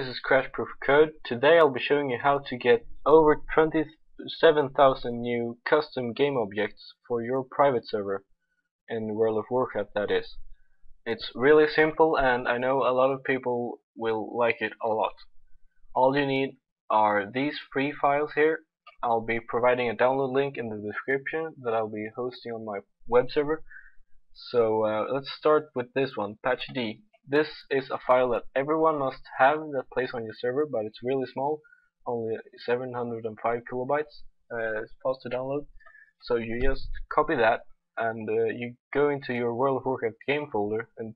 Crashproof Code. Today I'll be showing you how to get over 27,000 new custom game objects for your private server in World of Warcraft that is. It's really simple and I know a lot of people will like it a lot. All you need are these free files here. I'll be providing a download link in the description that I'll be hosting on my web server. So uh, let's start with this one, patchd. This is a file that everyone must have that plays on your server, but it's really small, only 705 kilobytes. Uh, it's fast to download. So you just copy that and uh, you go into your World of Warcraft game folder and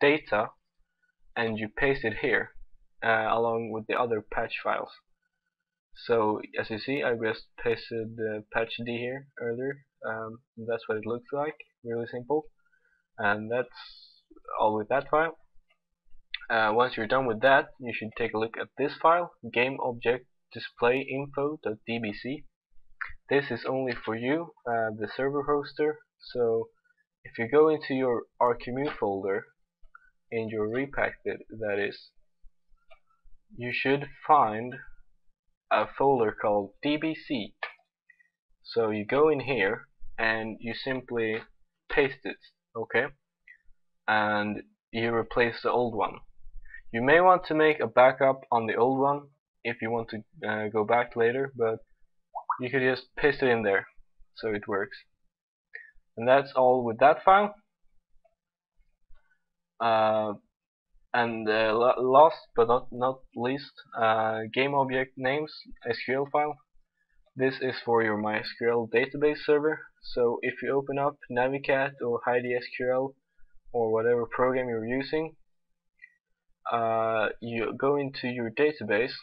data and you paste it here uh, along with the other patch files. So as you see I just pasted the patch D here earlier um, that's what it looks like really simple and that's all with that file uh, once you're done with that, you should take a look at this file, gameobjectdisplayinfo.dbc. This is only for you, uh, the server hoster, so if you go into your ArcEmu folder, in your repacked that is, you should find a folder called dbc. So you go in here and you simply paste it, okay? And you replace the old one. You may want to make a backup on the old one if you want to uh, go back later, but you could just paste it in there so it works. And that's all with that file. Uh, and uh, last but not, not least, uh, game object names SQL file. This is for your MySQL database server. So if you open up Navicat or HeidiSQL or whatever program you're using, uh, you go into your database.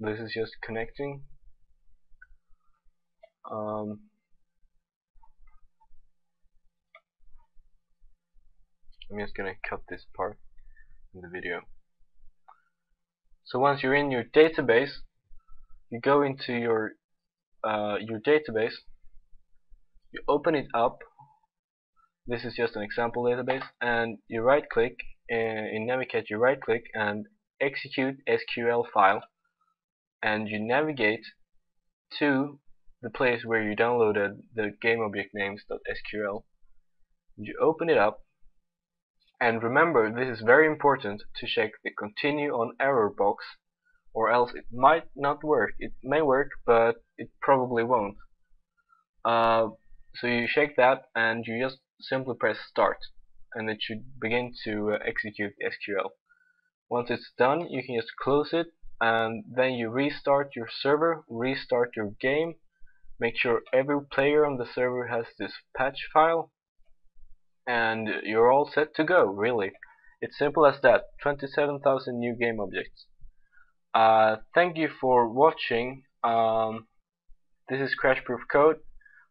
This is just connecting. Um, I'm just gonna cut this part in the video. So once you're in your database you go into your uh, your database. You open it up this is just an example database and you right click uh, in Navicat you right click and execute SQL file and you navigate to the place where you downloaded the gameobjectnames.sql you open it up and remember this is very important to check the continue on error box or else it might not work. It may work but it probably won't. Uh, so you check that and you just simply press start and it should begin to uh, execute SQL. Once it's done you can just close it and then you restart your server, restart your game, make sure every player on the server has this patch file and you're all set to go really. It's simple as that, 27,000 new game objects. Uh, thank you for watching. Um, this is Crashproof Code.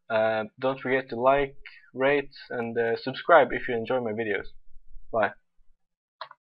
Uh, don't forget to like, rate and uh, subscribe if you enjoy my videos. Bye.